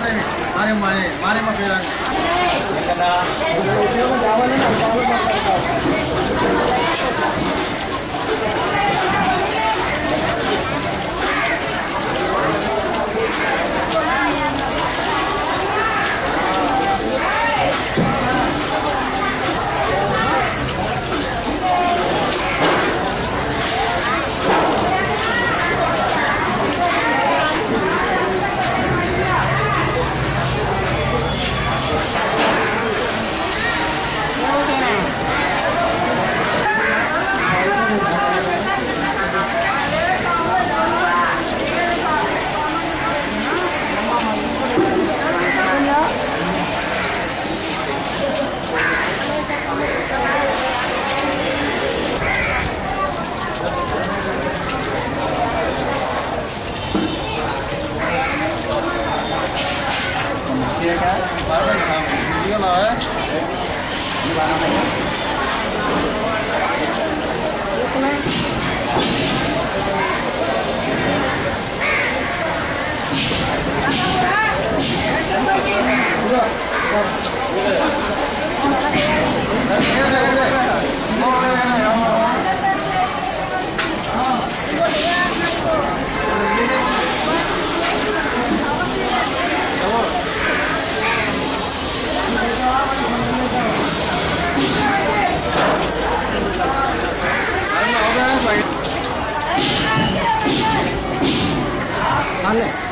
આપણે મારે મારે મારેમાં પહેરાંગ 慢点，你这个？来。Vale.